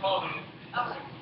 Oh.